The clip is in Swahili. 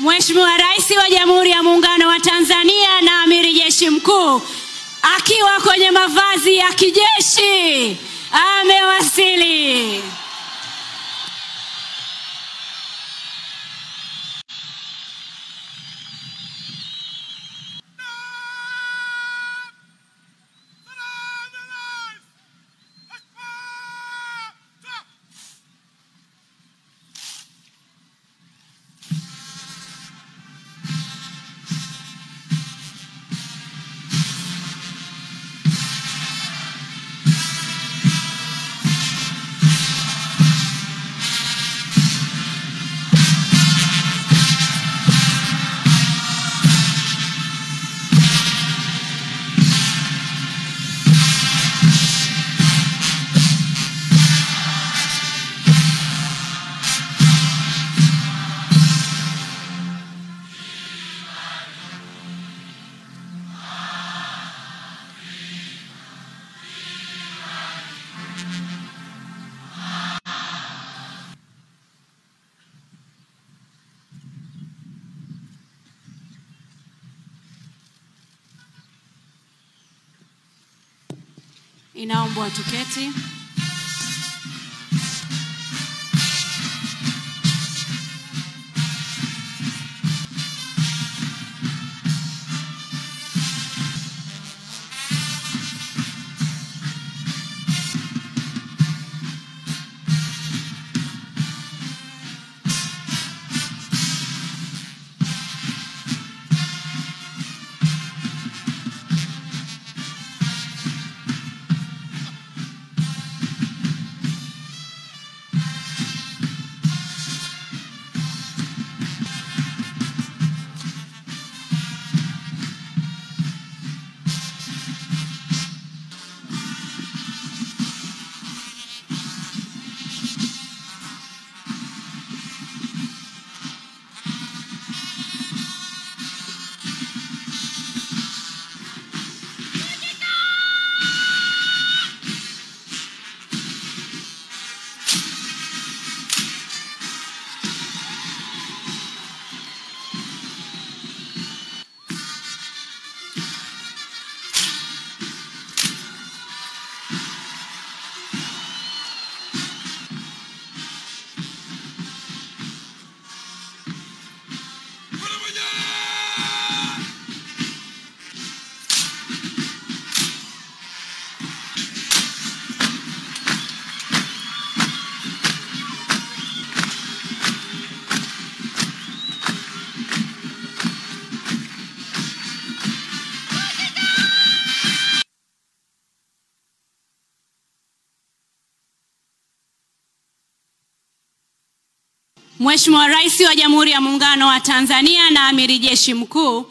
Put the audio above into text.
Mheshimiwa Rais wa Jamhuri ya Muungano wa Tanzania na Amiri Jeshi Mkuu akiwa kwenye mavazi ya kijeshi amewasili. Inaombwa tuketi. Mheshimiwa Rais wa Jamhuri ya Muungano wa Tanzania na Amiri Jeshi Mkuu